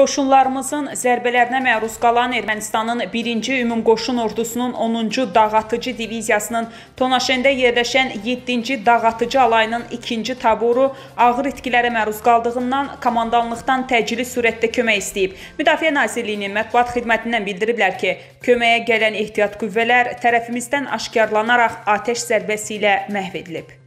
Qoşunlarımızın zərbələrinə məruz qalan Ermənistanın 1-ci ümumqoşun ordusunun 10-cu dağatıcı diviziyasının Tonaşendə yerləşən 7-ci dağatıcı alayının 2-ci taboru ağır itkilərə məruz qaldığından komandanlıqdan təcili surətdə kömək istəyib. Müdafiə Nazirliyinin mətbuat xidmətindən bildiriblər ki, köməyə gələn ehtiyat qüvvələr tərəfimizdən aşkarlanaraq atəş zərbəsi ilə məhv edilib.